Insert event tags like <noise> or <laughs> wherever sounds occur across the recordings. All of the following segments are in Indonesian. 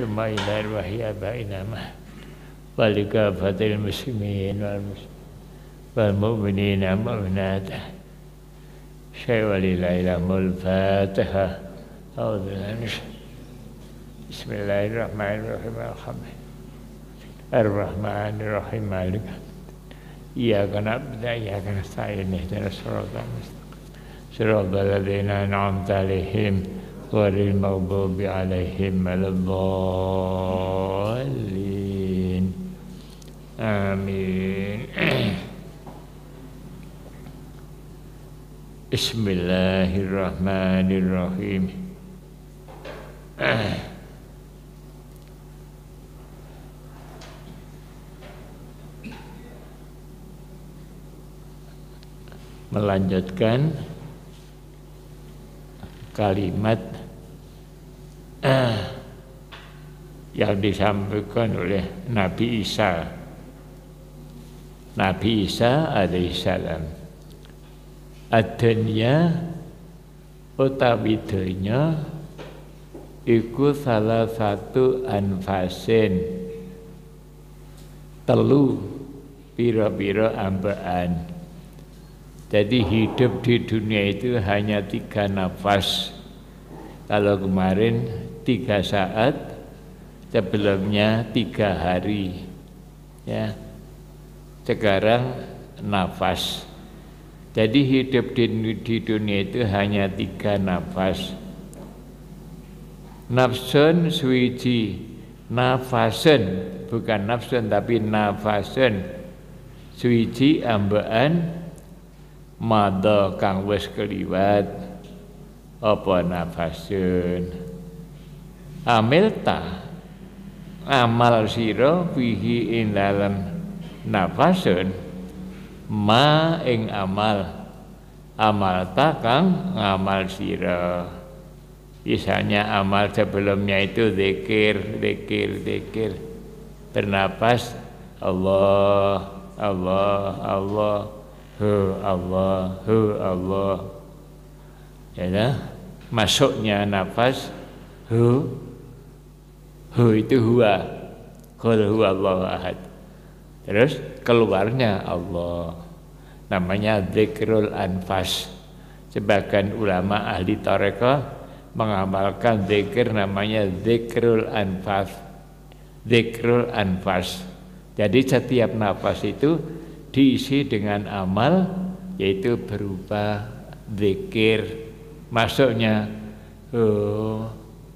ثم إلى أرواح آبائنا ولكافة المسلمين والمؤمنين والمؤمنات شيء ولله الأمر الفاتحة. أعوذ بالله من بسم الله الرحمن الرحيم. الحمد. الرحمن الرحيم. مالك. إياك نعبد وإياك نستعين. اهدنا الصراط المستقيم. صراط الذين أنعمت عليهم. غير المغضوب عليهم ولا الضالين آمين بسم الله الرحمن الرحيم melanjutkan kalimat eh, yang disampaikan oleh Nabi Isa. Nabi Isa alaihissalam. Adanya utawi donya iku salah satu anfasin telu piro-piro ambaan jadi hidup di dunia itu hanya tiga nafas. Kalau kemarin tiga saat, sebelumnya tiga hari. Ya, sekarang nafas. Jadi hidup di, di dunia itu hanya tiga nafas. Nafsun suici, nafasen bukan nafsun tapi nafasen. Suici ambaan mada kang wis keliwat apa nafasun amilta amal sira fihi ing dalem nafasun ma ing amal. Amal ta kang ngamal sira. Misalnya amal sebelumnya itu zikir zikir zikir. Bernapas Allah Allah Allah Hu Allah, Hu Allah. Ya, masuknya nafas Hu Hu itu huwa. Qul huwa Allahu ahad. Terus keluarnya Allah. Namanya zikrul anfas. Sebagian ulama ahli tarekah mengamalkan zikir namanya zikrul anfas. Zikrul anfas. Jadi setiap nafas itu diisi dengan amal yaitu berupa zikir masuknya oh,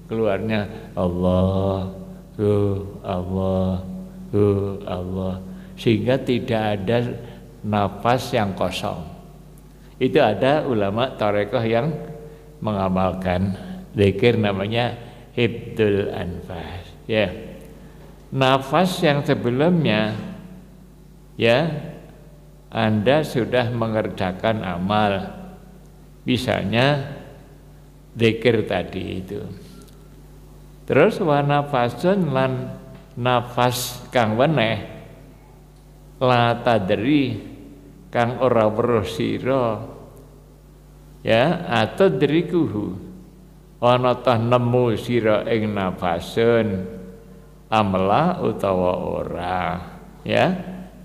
keluarnya Allah oh, Allah oh, Allah. Sehingga tidak ada nafas yang kosong. Itu ada ulama tarekoh yang mengamalkan. Zikir namanya hibdul anfas ya. Nafas yang sebelumnya ya anda sudah mengerjakan amal. Misalnya zikir tadi itu. Terus wa nafasun lan nafas kang weneh la tadri kang ora weruh sira. Ya atau drikuhu. Ana nemu sira ing nafasun amla utawa ora. Ya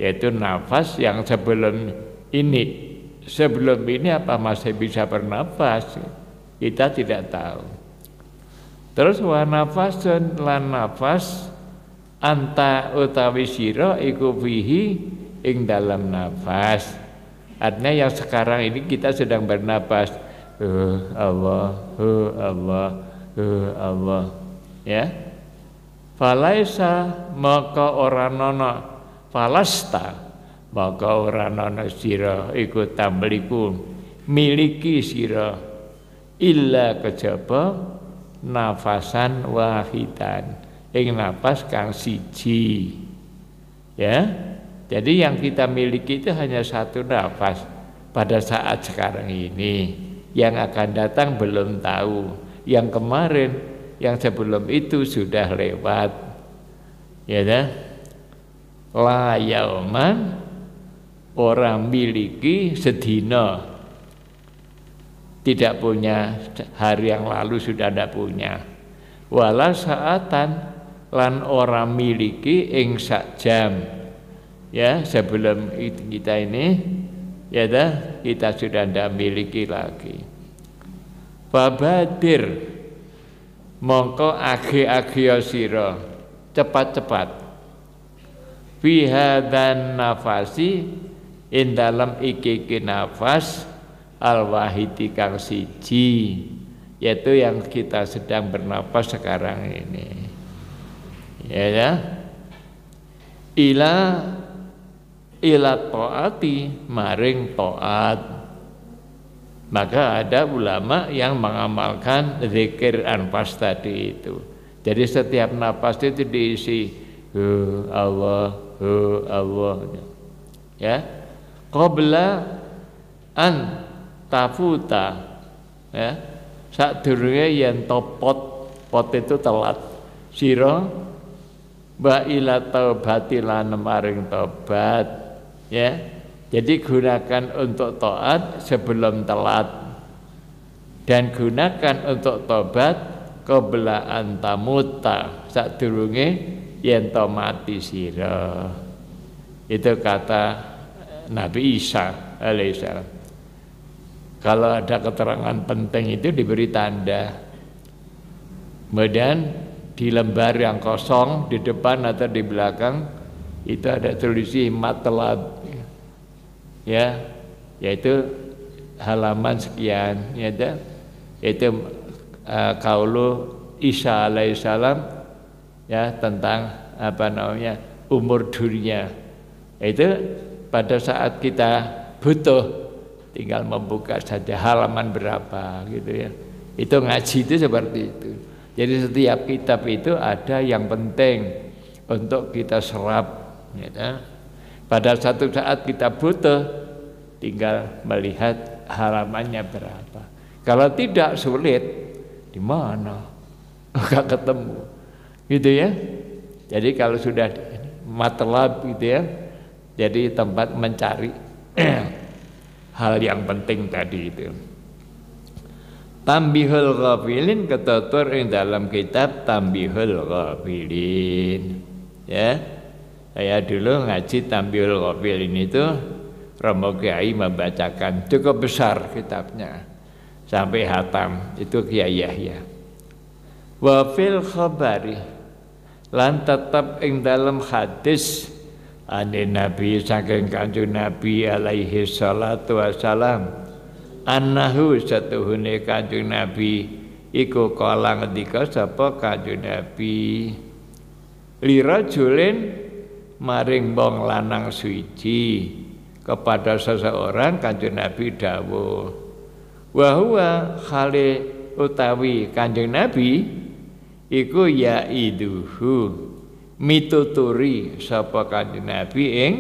yaitu nafas yang sebelum ini. Sebelum ini apa masih bisa bernafas kita tidak tahu. Terus wa nafasun lan nafas anta utawi sira iku fihi ing dalam nafas. Artinya yang sekarang ini kita sedang bernapas. Uh, Allah uh, Allah uh, Allah. Ya. Falaisa maka orang nono falasta. Maka ora ana sira iku tamliku miliki sira illa kejaba nafasan wahidan. Ing nafas kang siji. Ya. Jadi yang kita miliki itu hanya satu nafas pada saat sekarang ini. Yang akan datang belum tahu. Yang kemarin yang sebelum itu sudah lewat. Ya dah. La yauman orang miliki sedina tidak punya hari yang lalu sudah tidak punya. Wala saatan lan ora miliki ing sak jam. Ya sebelum kita ini ya dah kita sudah tidak miliki lagi. Babadir mongko agi-agi sira cepat-cepat. Fi dan nafasi in dalam iki nafas al wahidi kang siji yaitu yang kita sedang bernapas sekarang ini. Ya ya. Ila ila taati maring taat. Maka ada ulama yang mengamalkan zikir anfas tadi itu. Jadi setiap napas itu diisi hu Allah hu Allah. Ya. Qabla an tafuta ya. Sak durunge yen topot pot itu telat. Sira wa ila taubati lan maring tobat ya. Jadi gunakan untuk taat sebelum telat. Dan gunakan untuk tobat qabla antamuta sadurunge yen to mati sira. Itu kata Nabi Isa alaihissalam kalau ada keterangan penting itu diberi tanda. Kemudian di lembar yang kosong di depan atau di belakang itu ada tulisan matlab ya yaitu halaman sekian ya yaitu uh, kaulu Isa alaihissalam ya tentang apa namanya umur dunia itu pada saat kita butuh tinggal membuka saja halaman berapa gitu ya itu ngaji itu seperti itu jadi setiap kitab itu ada yang penting untuk kita serap. Ya, pada satu saat kita butuh, tinggal melihat halamannya berapa. Kalau tidak sulit, di mana? <laughs> Enggak ketemu. Gitu ya. Jadi kalau sudah matlab gitu ya, jadi tempat mencari <clears throat> hal yang penting tadi itu. Tambihul Ghafilin ketutur ing dalam kitab Tambihul Ghafilin. Ya. Saya dulu ngaji Tambihul Ghafilin itu Romo Kiai membacakan cukup besar kitabnya sampai hatam itu Kiai Yahya. Wa fil khabari lan tetap ing dalam hadis ane Nabi saking kanjeng Nabi alaihi salatu wasalam annahu satuhune kanjeng Nabi iku kala ngendika sapa kanjeng Nabi? Lirajulin maring bong lanang suci kepada seseorang kanjeng Nabi dawuh. Wa huwa khali utawi kanjeng Nabi iku ya iduhu mituturi sapa kanjeng Nabi ing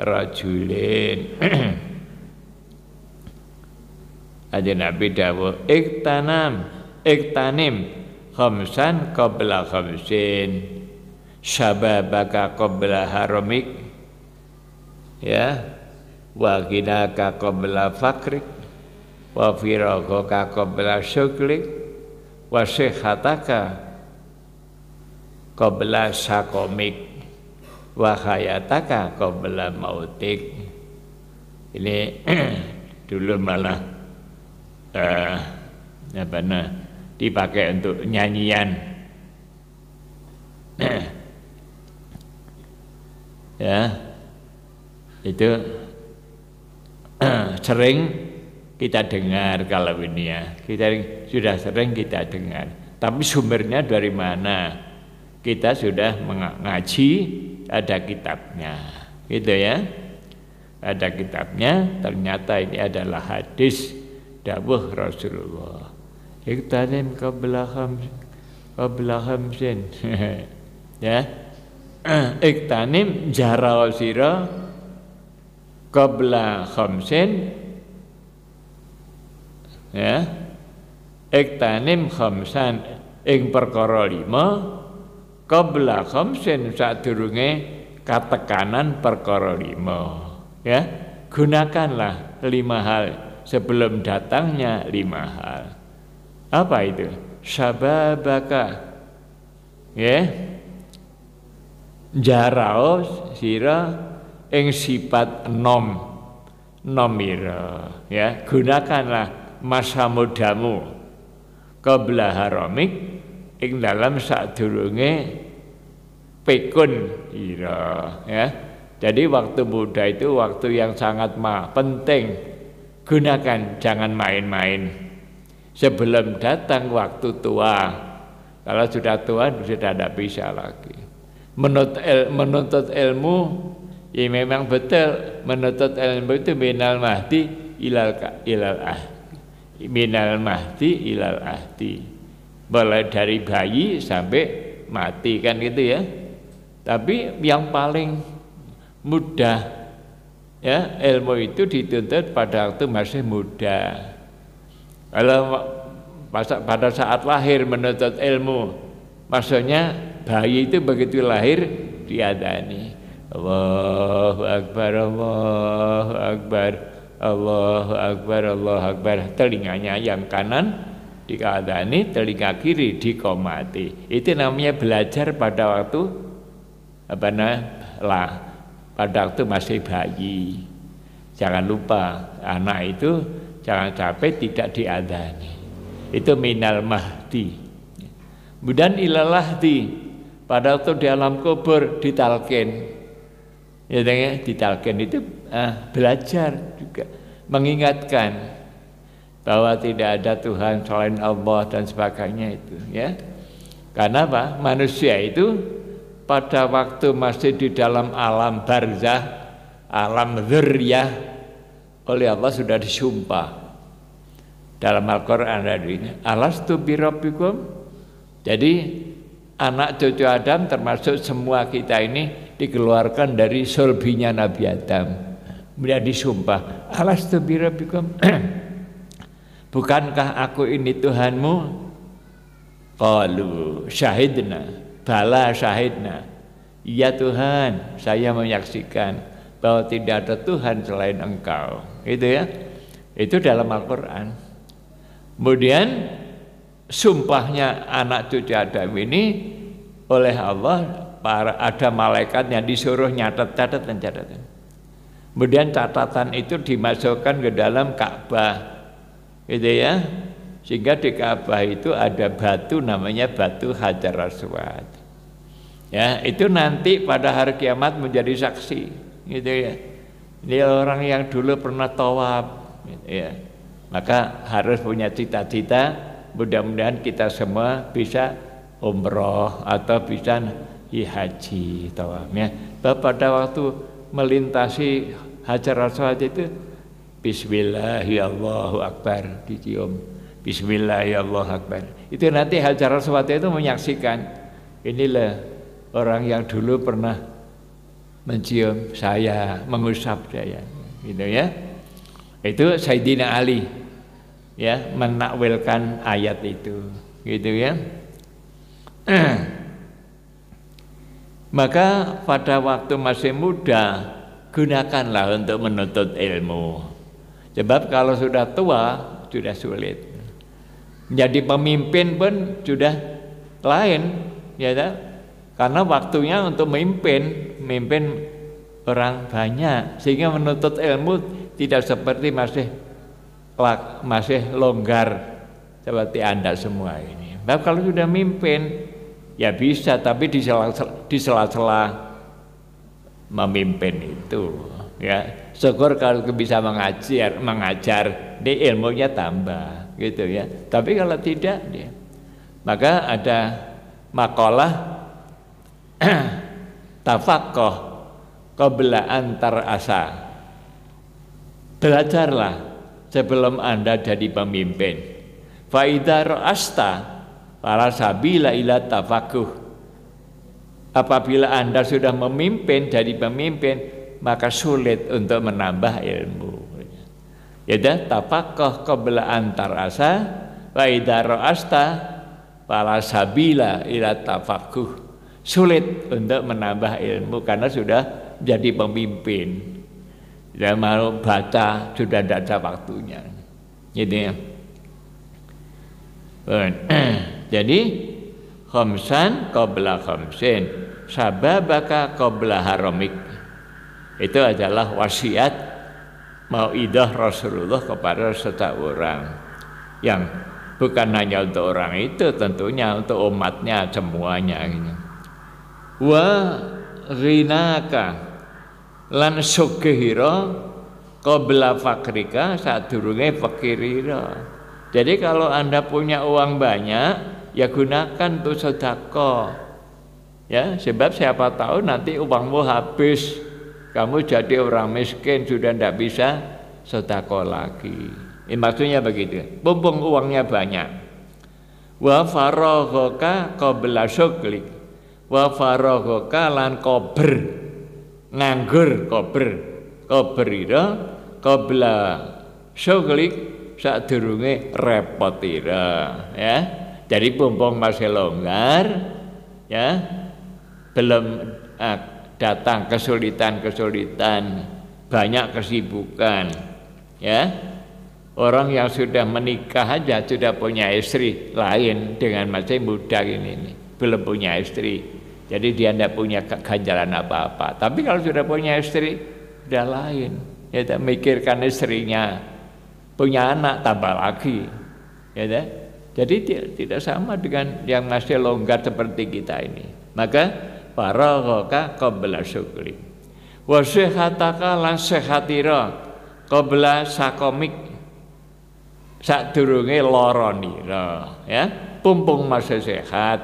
rajulin. <clears throat> Aja Nabi dawuh iktanam iktanim khamsan qabla khamsin. Syababaka qabla haramik. Ya. Wa ginaka qabla fakrik. Wa firagaka qabla syuklik. Wa sihataka qabla sakomik. Wa hayataka qabla mautik. Ini <clears throat> dulu malah uh, apa nah, dipakai untuk nyanyian. <clears throat> Ya itu <clears throat> sering kita dengar kalau ini ya. Kita sudah sering kita dengar. Tapi sumbernya dari mana kita sudah mengaji ada kitabnya. Gitu ya. Ada kitabnya ternyata ini adalah hadis dawuh Rasulullah. Iktanim qabla khams qabla khamsin. <laughs> Ya. <clears throat> Iktanim jara sira qabla khamsin. Ya. Iktanim khamsan ing perkara lima qabla khamsin sadurunge katekanan perkara lima ya gunakanlah lima hal sebelum datangnya lima hal. Apa itu? Sababaka. Ya. jarao sira ing sifat nom nomira ya gunakanlah masa mudamu qabla haramik ing dalam sadurunge pekun ira ya. Jadi waktu muda itu waktu yang sangat ma penting. Gunakan jangan main-main. Sebelum datang waktu tua kalau sudah tua sudah tidak bisa lagi. Menuntut, il, menuntut ilmu ya memang betul. Menuntut ilmu itu minal mahdi ilal ilal ahdi. Minal mahdi ilal ahdi mulai dari bayi sampai mati kan gitu ya. Tapi yang paling mudah ya ilmu itu dituntut pada waktu masih muda. Kalau pada saat lahir menuntut ilmu maksudnya bayi itu begitu lahir diadani. Allahu Akbar Allahu Akbar Allahu Akbar Allahu Akbar. Telinganya yang kanan dikadani telinga kiri dikomati itu namanya belajar pada waktu apa nah lah pada waktu masih bayi. Jangan lupa anak itu jangan sampai tidak diadani. Itu minal mahdi. Kemudian ilalahdi pada waktu di alam kubur ditalkin. Ya ditalkin itu ah, belajar juga mengingatkan bahwa tidak ada Tuhan selain Allah dan sebagainya itu ya. Karena apa? Manusia itu pada waktu masih di dalam alam barzah, alam dzurriyah oleh Allah sudah disumpah. Dalam Al-Qur'an ini, alastu birabbikum? Jadi anak cucu Adam termasuk semua kita ini dikeluarkan dari sulbinya Nabi Adam. Kemudian disumpah, alastu birabbikum? <clears throat> Bukankah aku ini Tuhanmu? Qalu syahidna. Bala syahidna. Ya Tuhan saya menyaksikan bahwa tidak ada Tuhan selain engkau. Itu ya? Itu dalam Al-Quran. Kemudian sumpahnya anak cucu Adam ini oleh Allah para ada malaikat yang disuruh nyatat catatan catatan. Kemudian catatan itu dimasukkan ke dalam Ka'bah gitu ya sehingga di Ka'bah itu ada batu namanya batu Hajar Aswad. Ya, itu nanti pada hari kiamat menjadi saksi, gitu ya. Ini orang yang dulu pernah tawab, gitu ya. Maka harus punya cita-cita, mudah-mudahan kita semua bisa umroh atau bisa haji tawab ya. Pada waktu melintasi Hajar Aswad itu Bismillahirrahmanirrahim dicium Bismillahirrahmanirrahim. Itu nanti Hajar Aswad itu menyaksikan inilah orang yang dulu pernah mencium saya, mengusap saya, gitu ya. Itu Sayyidina Ali ya menakwilkan ayat itu, gitu ya. <clears throat> Maka pada waktu masih muda gunakanlah untuk menuntut ilmu. Sebab kalau sudah tua sudah sulit menjadi pemimpin pun sudah lain ya tak? karena waktunya untuk memimpin memimpin orang banyak sehingga menuntut ilmu tidak seperti masih masih longgar seperti anda semua ini. Nah, kalau sudah memimpin ya bisa tapi di sela-sela memimpin itu ya syukur kalau bisa mengajar mengajar di ilmunya tambah gitu ya. Tapi kalau tidak dia maka ada makalah <clears throat> tafakoh qabla antar asa. Belajarlah sebelum Anda jadi pemimpin. Faidar asta para sabila ila tafakuh. Apabila Anda sudah memimpin jadi pemimpin, maka sulit untuk menambah ilmu. Ya dah tapakoh qabla antar asa wa idza ra'asta fala sabila ila tafakuh. Sulit untuk menambah ilmu karena sudah jadi pemimpin. Dan mau baca sudah tidak ada waktunya. Gitu ya. <clears throat> Jadi khamsan qabla khamsin sababaka qabla haramik itu adalah wasiat mau idah Rasulullah kepada setiap orang. Yang bukan hanya untuk orang itu tentunya untuk umatnya semuanya ini wa ghinaka lan sugihira qabla fakrika sadurunge fakirira jadi kalau Anda punya uang banyak, ya gunakan untuk sedekah. Ya, sebab siapa tahu nanti uangmu habis, kamu jadi orang miskin sudah tidak bisa sedekah lagi. Ini maksudnya begitu. Mumpung uangnya banyak. Wa faraghaka qabla syuklik. Wa faraghaka lan kober. Nganggur kober. Kober itu qabla syuklik sadurunge repot ira ya jadi bumbung masih longgar ya belum uh, datang kesulitan-kesulitan banyak kesibukan ya. Orang yang sudah menikah aja sudah punya istri lain dengan masih muda ini, ini. Belum punya istri jadi dia tidak punya ganjaran apa-apa. Tapi kalau sudah punya istri sudah lain. Ya mikirkan istrinya. Punya anak tambah lagi. Ya jadi tidak sama dengan yang masih longgar seperti kita ini. Maka para roka qabla syukri. Wa sehataka lan sehatira qabla sakomik. Sadurunge lara ya. Pumpung masih sehat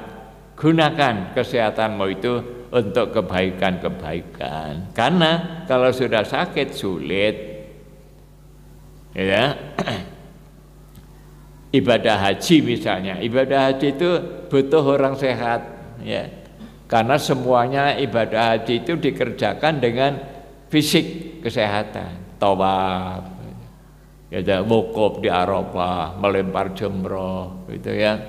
gunakan kesehatanmu itu untuk kebaikan-kebaikan. Karena kalau sudah sakit sulit. Ya. Ibadah haji misalnya. Ibadah haji itu butuh orang sehat ya karena semuanya ibadah haji itu dikerjakan dengan fisik kesehatan. Tawaf. Ya wukuf di Arafah melempar jumroh gitu ya.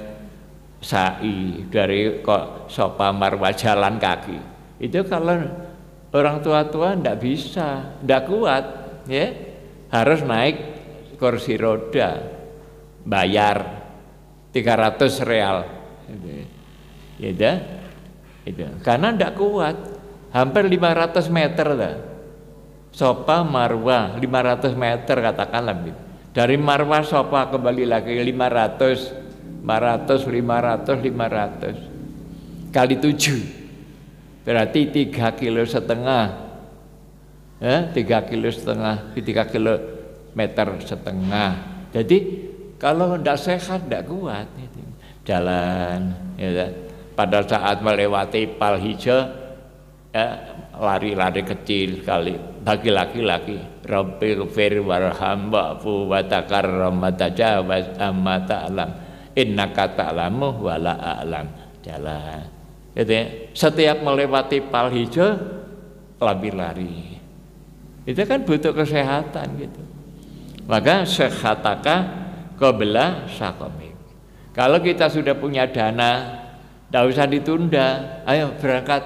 Sa'i dari kok sopa marwah jalan kaki. Itu kalau orang tua-tua ndak bisa ndak kuat ya. Harus naik kursi roda bayar 300 real. Ya. Dah itu. Karena tidak kuat. Hampir 500 meter lah sopa marwah 500 meter katakanlah dari marwah sopa kembali lagi 500 500 500 500 kali 7 berarti 3 kilo setengah. Ya, 3 kilo setengah 3 kilo meter setengah. Jadi kalau tidak sehat tidak kuat. Itu. Jalan ya, kan? Pada saat melewati pal hijau ya, lari-lari kecil sekali. Bagi laki-laki Rabbi ghfir warham wa'fu wa takarram wa tajawaz amma ta'lam. Innaka ta'lamu wa la a'lam. Jalan. Gitu ya. setiap melewati pal hijau lari-lari itu kan butuh kesehatan gitu. Maka sekhataka qabla sakomik. Kalau kita sudah punya dana, tidak usah ditunda. Ayo berangkat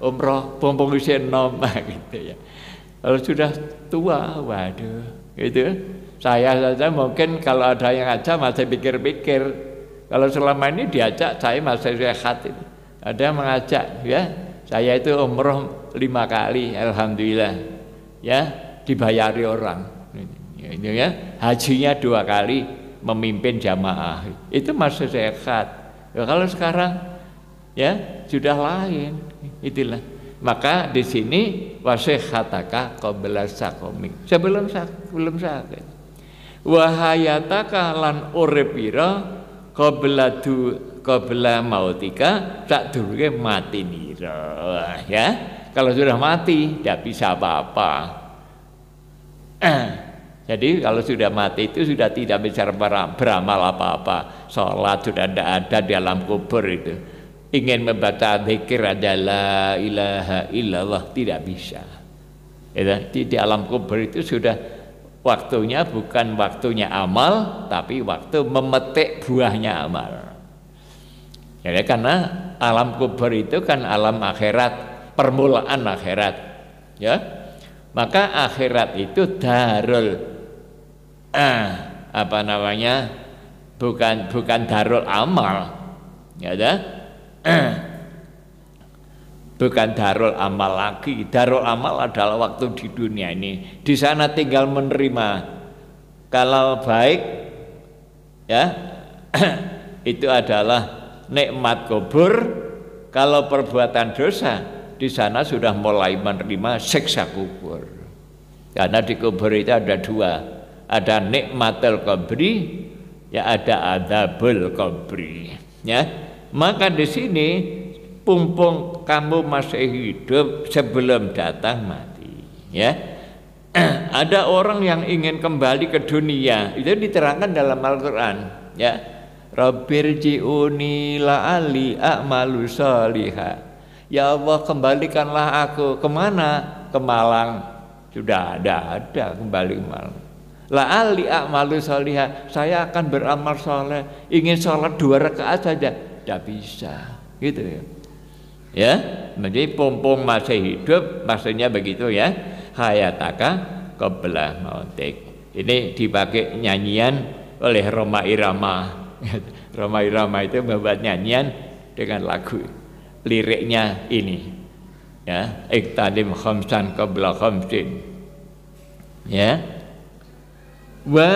umroh, pompong usia nom <laughs> gitu ya. Kalau sudah tua, waduh, gitu. Saya saja mungkin kalau ada yang aja masih pikir-pikir. Kalau selama ini diajak, saya masih sehat. Itu. Ada yang mengajak, ya. Saya itu umroh lima kali, alhamdulillah, ya dibayari orang ini ya hajinya dua kali memimpin jamaah itu masih sehat ya, kalau sekarang ya sudah lain itulah. Maka di sini wasihataka qabla sakomik. Sebelum sebelum sakit wahayataka lan uripira qabla du qabla mautika? Tak durunge mati nira. Ya kalau sudah mati tidak bisa apa-apa. <clears throat> Jadi kalau sudah mati itu sudah tidak bisa beramal apa-apa. Sholat sudah tidak ada di alam kubur itu. Ingin membaca zikir adalah ilaha illallah tidak bisa. Ya, di, di alam kubur itu sudah waktunya bukan waktunya amal, tapi waktu memetik buahnya amal. Ya, karena alam kubur itu kan alam akhirat, permulaan akhirat. Ya, maka akhirat itu darul ah, apa namanya bukan bukan darul amal ya ada bukan darul amal lagi. Darul amal adalah waktu di dunia ini. Di sana tinggal menerima. Kalau baik ya <clears throat> itu adalah nikmat kubur. Kalau perbuatan dosa di sana sudah mulai menerima siksa kubur. Karena di kubur itu ada dua. Ada nikmatul kubri ya ada adabul kubri ya maka di sini pumpung kamu masih hidup sebelum datang mati ya. <clears throat> Ada orang yang ingin kembali ke dunia. Itu diterangkan dalam Al-Qur'an ya. Rabbir ji'uni la'ali a'malu salihah Ya Allah kembalikanlah aku. Ke mana? Ke Malang. Sudah ada, ada kembali ke Malang. La'ali a'malu salihah Saya akan beramal soleh. Ingin sholat dua rakaat saja Tidak bisa. Gitu. Ya Ya, menjadi pompong masih hidup Maksudnya begitu ya. Hayataka qabla mautik. Ini dipakai nyanyian oleh Roma Irama. <laughs> Roma Irama itu membuat nyanyian dengan lagu liriknya ini. Ya iktadim khamsan qabla khamsin. Ya. Wa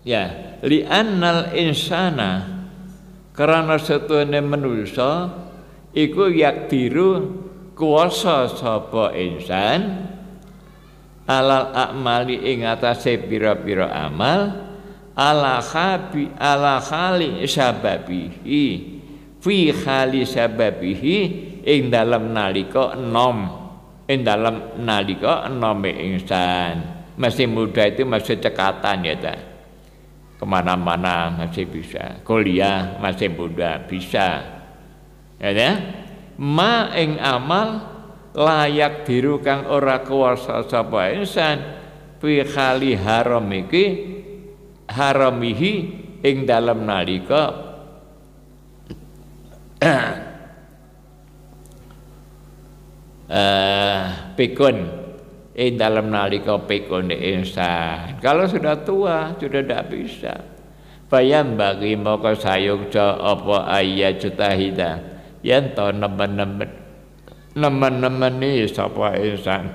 ya li annal insana karena setune manusa iku yakdiru kuasa sapa insan alal akmali ing atase pira-pira amal ala khabi ala khali sababihi fi khali sababihi ing dalam nalika enom ing dalam nalika enome insan. Masih muda itu masih cekatan ya ta ke mana-mana masih bisa. Kuliah masih muda bisa. Ya ya? Ma ing amal layak diru kang ora kuasa sapa insan fi khali haram iki haramihi ing dalam nalika. Uh, pikun ing dalam nalika pikun insan. Kalau sudah tua sudah tidak bisa. Bayam bagi moko sayukja apa ayat jutahida yen to nemen-nemen nemen-nemeni sapa insan?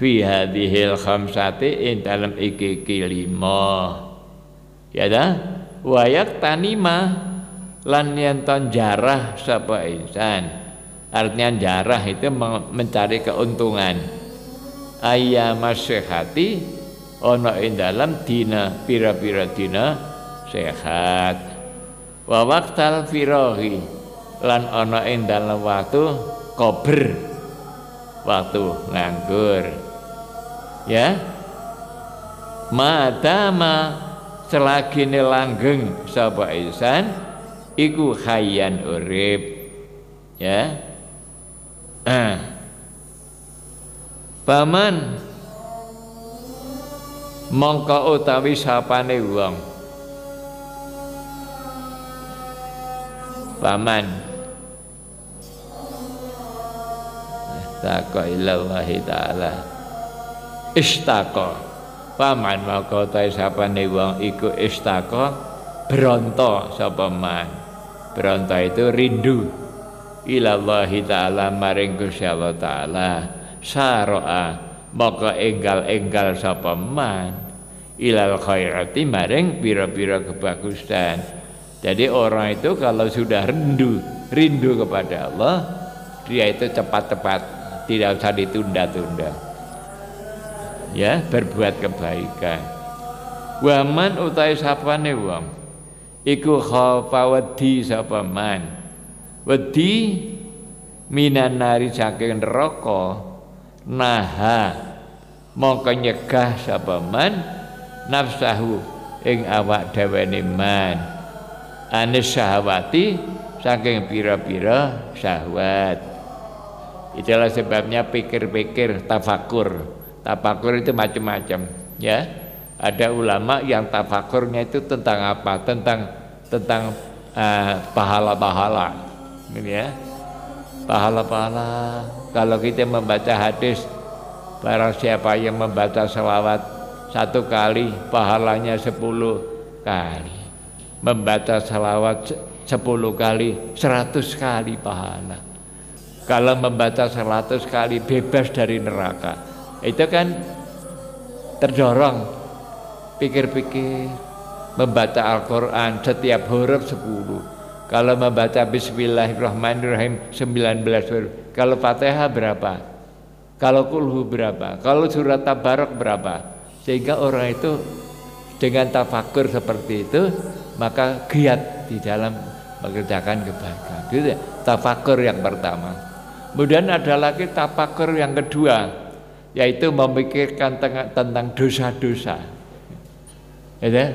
Fi hadhil khamsati in dalam iki lima. Ya dah wayak tanima lan yenton jarah sapa insan? Artinya jarah itu mencari keuntungan ayam sehati ono ing dalam dina pira-pira dina sehat. Wa waqtal firahi lan ono ing dalam waktu kober waktu nganggur. Ya. Madama selagi langgeng sapa insan iku urip. Ya. Ah paman mongko utawi sapane wong. Paman takwa ilallahi ta'ala. Istaka paman maka ta sapane wong iku istaka bronto sapa man? Bronto itu rindu. Ilallahi taala maring Gusti Allah taala saroa maka enggal-enggal sapa man? Ilal khairati maring pira-pira kebagusan jadi orang itu kalau sudah rindu rindu kepada Allah dia itu cepat-cepat tidak usah ditunda-tunda. Ya berbuat kebaikan. Waman utai sapane wong iku khafa wedi sapa man? Wedi minan nari saking neraka naha mongko nyegah sapa man nafsahu ing awak dhewe man anis syahwati saking pira-pira syahwat itulah sebabnya pikir-pikir tafakur Tafakur itu macam-macam, ya. Ada ulama yang tafakurnya itu tentang apa? Tentang tentang uh, pahala-pahala, uh, ya. Pahala-pahala. Kalau kita membaca hadis, barang siapa yang membaca selawat satu kali, pahalanya sepuluh kali. Membaca selawat sepuluh kali, seratus kali pahala. kalau membaca 100 kali bebas dari neraka itu kan terdorong pikir-pikir membaca Al-Quran setiap huruf 10 kalau membaca Bismillahirrahmanirrahim 19 huruf kalau Fatihah berapa? Kalau kulhu berapa? Kalau surat Tabarok berapa? Sehingga orang itu dengan tafakur seperti itu maka giat di dalam mengerjakan kebaikan. Gitu ya? Tafakur yang pertama. Kemudian ada lagi tafakur yang kedua yaitu memikirkan tentang dosa-dosa. Ya?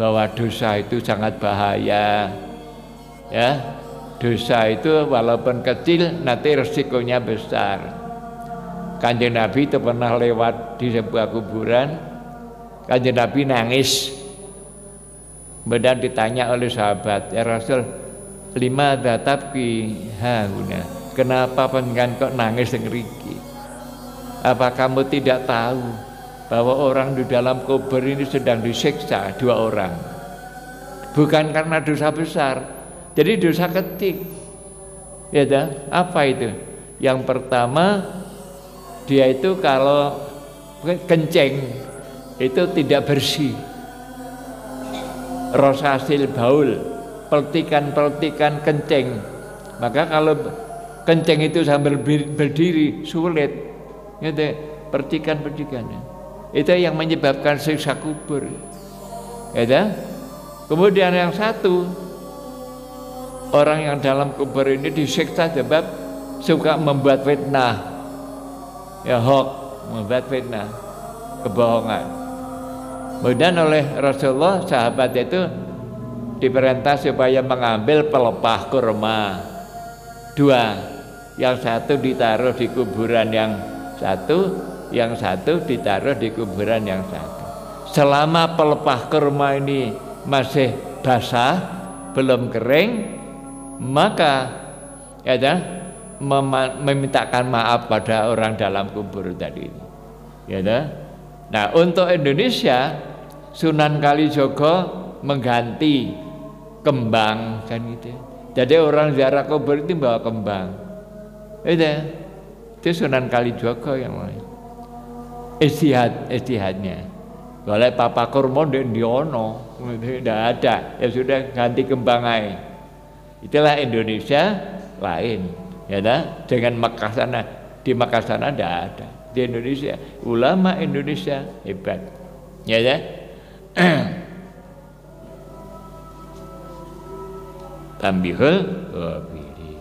Bahwa dosa itu sangat bahaya. Ya dosa itu walaupun kecil nanti resikonya besar kanjeng Nabi itu pernah lewat di sebuah kuburan Kanjeng Nabi nangis. Kemudian ditanya oleh sahabat, "Ya Rasul, lima ki hauna. Kenapa pengen kok nangis ngeriki? Apa kamu tidak tahu bahwa orang di dalam kubur ini sedang disiksa dua orang? Bukan karena dosa besar, jadi dosa kecil. Ya dah, apa itu? Yang pertama dia itu kalau kencing itu tidak bersih. Rosasil baul peltikan-peltikan kencing maka kalau kencing itu sambil berdiri sulit. Itu pertikan-pertikan. Itu yang menyebabkan siksa kubur. Ya kemudian yang satu orang yang dalam kubur ini disiksa sebab suka membuat fitnah. Ya hoax membuat fitnah. Kebohongan. Kemudian oleh Rasulullah sahabat itu diperintah supaya mengambil pelepah kurma. Dua. Yang satu ditaruh di kuburan yang satu yang satu ditaruh di kuburan yang satu. Selama pelepah kurma ini masih basah belum kering maka ya memintakan maaf pada orang dalam kubur tadi ya nah untuk Indonesia Sunan Kalijogo mengganti kembang kan gitu. Jadi orang ziarah kubur itu bawa kembang. Itu, itu Sunan Kalijogo yang lain. Istihad, istihadnya. Kalau Papa Kurmo di Diono, tidak ada. Ya sudah ganti kembang aja. Itulah Indonesia lain. Ya dah, dengan Mekah sana di Mekah sana tidak ada. Di Indonesia, ulama Indonesia hebat. Ya dah. <clears throat> Tambihul wabiri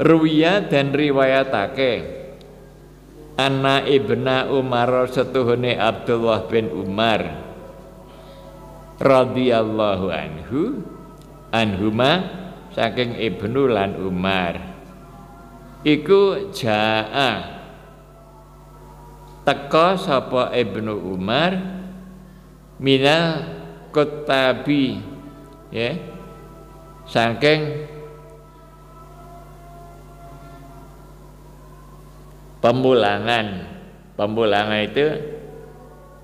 Ruwiya dan riwayatake Anna ibna Umar setuhune Abdullah bin Umar radhiyallahu anhu anhuma saking ibnu lan Umar. Iku jaa. Teka sapa Ibnu Umar minal kutabi ya. Saking pemulangan pemulangan itu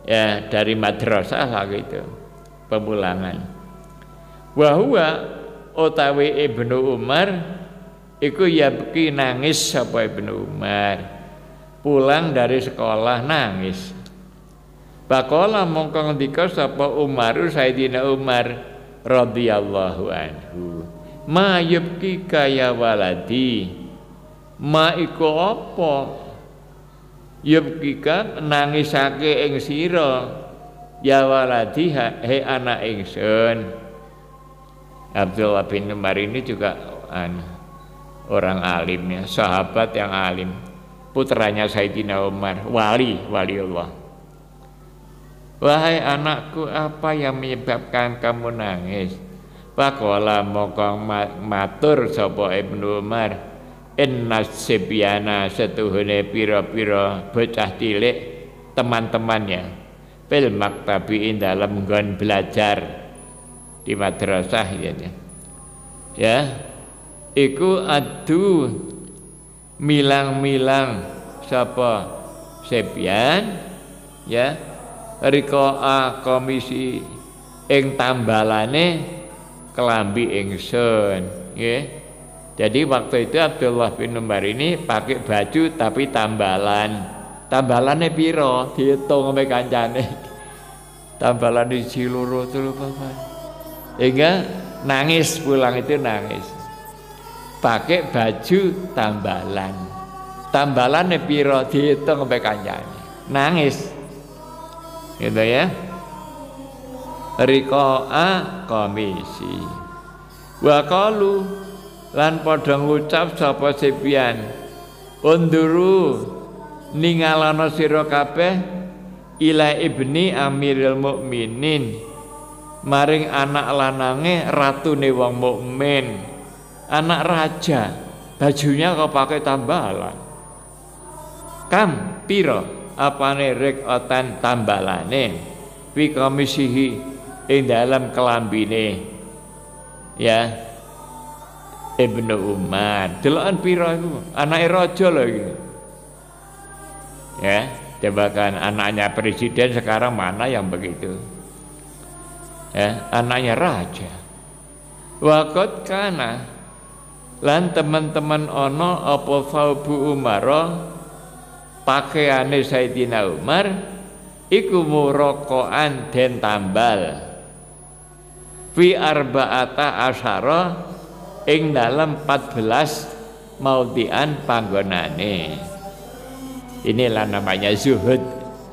ya dari madrasah lah gitu pemulangan wahwa utawi Ibnu Umar iku ya nangis sapa Ibnu Umar. Pulang dari sekolah nangis. Bakola mongko ngendika sapa Umar Sayyidina Umar radhiyallahu anhu ma yubki kaya waladi? Ma iku apa? Yubkika nangisake ing sira ya waladi he anak ingsun Abdullah bin Umar ini juga orang alim ya sahabat yang alim putranya Sayyidina Umar, wali, wali Allah. Wahai anakku, apa yang menyebabkan kamu nangis? Pakola mokong matur sapa Ibnu Umar, inna sibyana setuhune pira-pira bocah cilik teman-temannya bil maktabi dalam nggon belajar di madrasah ya ya iku adu milang-milang siapa sepian ya rikoa komisi ing tambalane kelambi ingsun nggih Jadi waktu itu Abdullah bin Umar ini pakai baju tapi tambalan. Tambalannya piro dihitung sampai kancane. <laughs> Tambalan di Ciluru tuh Bapak. Hingga nangis pulang itu nangis. Pakai baju tambalan. Tambalannya piro dihitung sampai kancane. Nangis. Gitu ya. Riko'a komisi. Wa qalu lan padha ngucap sapa sepian unduru ningalana sira kabeh ila ibni amiril mukminin maring anak lanange ratune wong mukmin anak raja bajunya kau pakai tambalan kam piro apane rek otan tambalane fi komisihi ing dalam kelambine ya Ibnu Umar. Delokan pira iku? Anake raja lho iki. Ya, coba kan anaknya presiden sekarang mana yang begitu? Ya, anaknya raja. Wakot kana lan teman-teman ono apa saubu Umar pakaiane Sayyidina Umar iku murokoan den tambal. Fi arba'ata asyara ing dalam 14 maudian panggonane. Inilah namanya zuhud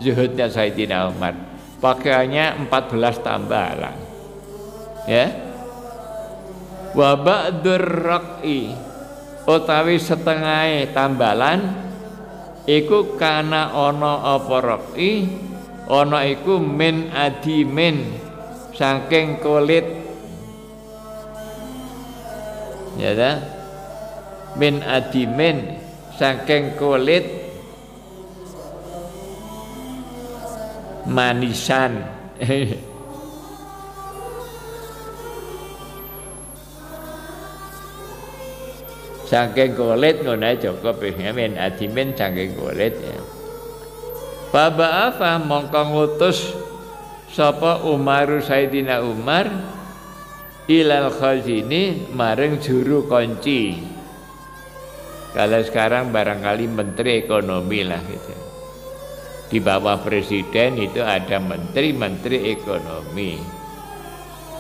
zuhudnya Sayyidina Umar pakaiannya 14 tambalan ya. Wa ba'dur utawi setengah tambalan iku kana ana apa raqi? Ana iku min adimin saking kulit. Ya ta? Min adimin saking kulit manisan. <laughs> Saking kulit ngono cukup ya. Min adimin saking kulit ya. Baba apa mongko ngutus sapa Umaru Sayyidina Umar ilal khazini maring juru kunci. Kalau sekarang barangkali menteri ekonomi lah gitu di bawah presiden itu ada menteri-menteri ekonomi.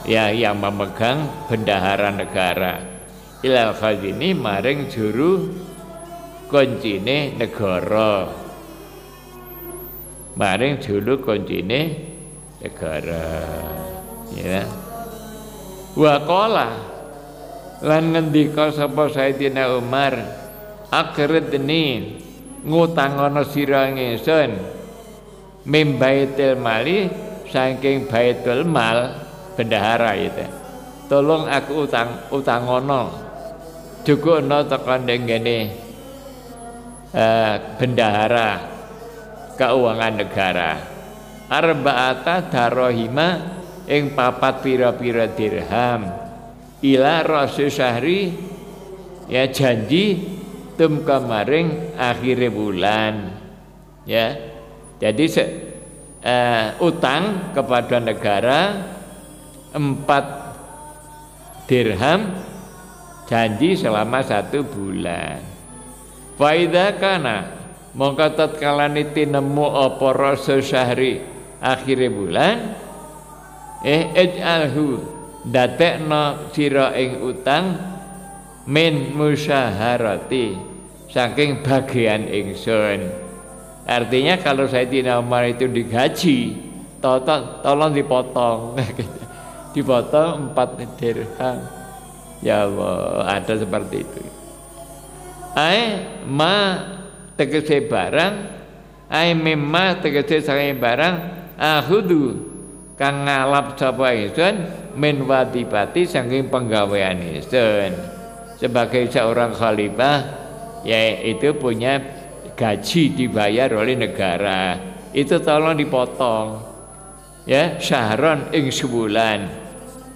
Ya yang memegang bendahara negara. Ilal khazini maring juru kuncine negara. Maring juru kuncine negara. Ya. Wa qala lan ngendika sapa Sayyidina Umar? Akridni ngutangono sira ingsun mim baitul mali saking baitul mal bendahara itu. Tolong aku utang utangono jugukno tekan ngene uh, bendahara keuangan negara. Arba'ata darohima ing papat pira-pira dirham. Ila rasul syahri ya janji tum kemarin akhir bulan. Ya jadi se, uh, utang kepada negara empat dirham janji selama satu bulan. Faida kana mongko tatkala nemu apa rasul syahri akhir bulan eh ij'alhu dadekno sira ing utang min musyaharati saking bagian ingsun artinya kalau saya tidak Umar itu digaji to to tolong dipotong. <laughs> Dipotong empat dirham. Ya Allah ada seperti itu. Ai ma tegese barang ai mimma tegese sange barang ahudu kang ngalap sapa ingsun min wadibati saking penggawean ingsun. Sebagai seorang khalifah ya itu punya gaji dibayar oleh negara itu tolong dipotong ya syahron ing sebulan.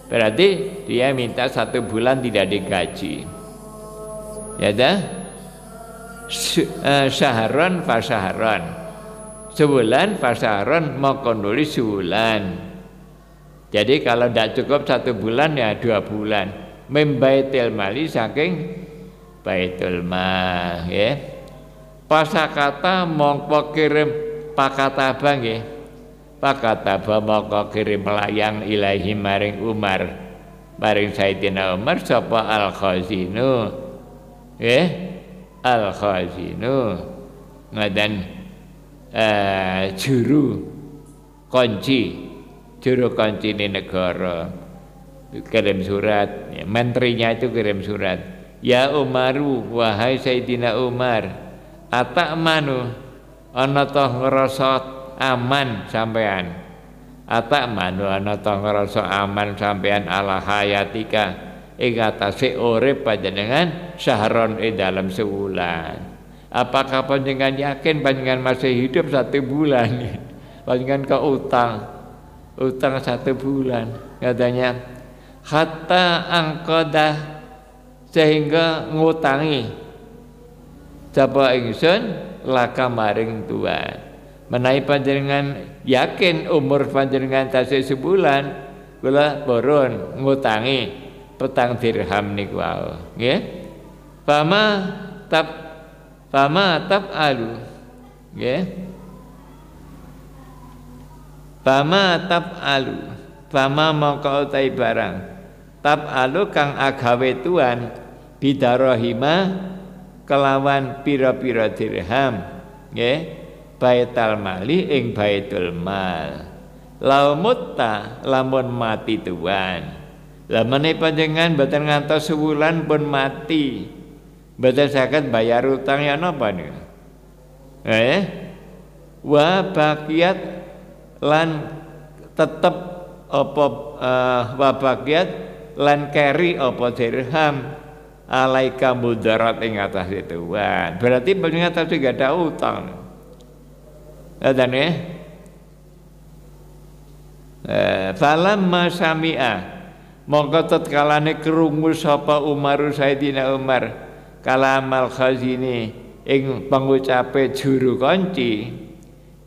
Berarti dia minta satu bulan tidak digaji. Ya dah uh, syahron fasahron sebulan fasahron mau nulis sebulan. Jadi kalau tidak cukup satu bulan ya dua bulan. Membaitil mali saking Baitul Mal ya. Pasakata mongko kirim pakataba nggih. Pakataba mongko kirim melayang ilahi maring Umar. Maring Sayyidina Umar sapa Al Khazinu. Ya. Al Khazinu. Ngadan uh, juru kunci juru kunci ini negara kirim surat ya, menterinya itu kirim surat Ya Umaru wahai Sayyidina Umar atak manu ana toh ngerasa aman sampean. Atak manu ana toh ngerasa aman sampean ala hayatika ing atase urip panjenengan sahron ing dalam sebulan. Apakah panjenengan yakin panjenengan masih hidup satu bulan? <laughs> Panjenengan ke utang? Utang satu bulan katanya. Hatta angkodah sehingga ngutangi sapa ingsun laka maring Tuhan menawi panjenengan yakin umur panjenengan tasih sebulan kula boron ngutangi petang dirham niku wae nggih. Fama tap fama tap alu. Nggih. Fama tap alu. Fama mongko utai barang. Tap alu kang agawe tuan bidarahima kelawan pira-pira dirham nggih? Baital mali ing baitul mal. Lau mutta lamun mati tuan. Lamane panjenengan boten ngantos sewulan pun mati. Boten saged bayar utang ya napa niku? Eh wa bakiat lan tetep apa uh, wa bakiat lan keri apa dirham alaika mudarat ing atas. Wah, berarti panjenengan tadi gak ada utang. Dan ya. Eh, falamma sami'a mongko tatkalane krungu sapa Umar Sayyidina Umar kalamal khazini ing pengucape juru kunci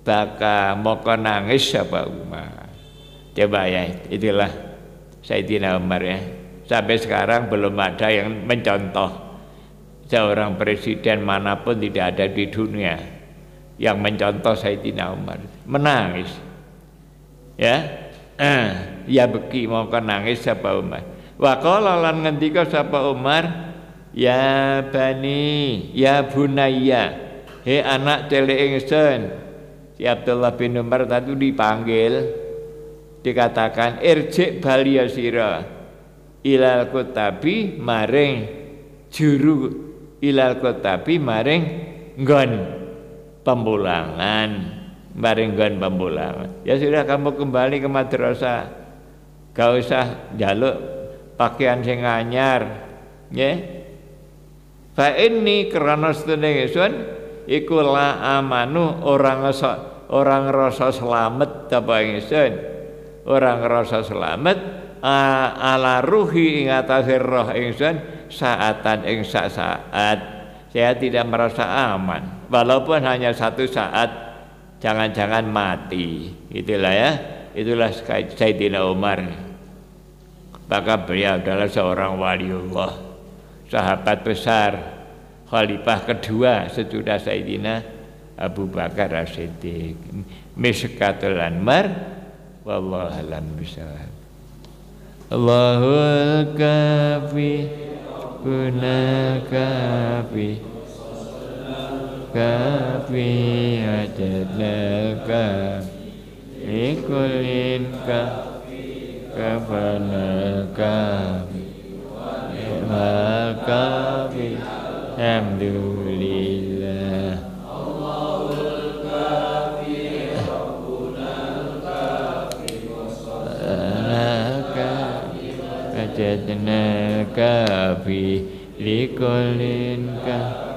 baka moko nangis sapa Umar coba ya itulah Sayyidina Umar ya Sampai sekarang belum ada yang mencontoh seorang presiden mana pun tidak ada di dunia yang mencontoh Sayyidina Umar. Menangis. Ya. Eh, ya beki mau nangis siapa Umar. Wa qala lan ngendika sapa Umar, ya bani, ya bunayya. He anak cilik ingsun. Si Abdullah bin Umar tadi dipanggil dikatakan irjik balia sira ilal kutabi maring juru ilal kutabi maring nggon pembulangan maring nggon pembulangan. Ya sudah kamu kembali ke madrasah. Gak usah jaluk pakaian sing anyar ya fa inni krana sedene ingsun iku la amanu orang orang rasa selamat apa ingsun orang rasa selamat ala ruhi ing atase roh ingsun saatan ing sak saat saya tidak merasa aman walaupun hanya satu saat. Jangan-jangan mati. Itulah ya itulah Sayyidina Umar. Maka beliau adalah seorang waliullah sahabat besar khalifah kedua sesudah Sayyidina Abu Bakar As-Siddiq. Miskatul Anmar wallahu alam bisawab Allahul kafi Kuna kafi Kafi Adadal kafi Ikulin kafi Kafana kafi Mal kafi Alhamdulillah wajadnaka fi likulin ka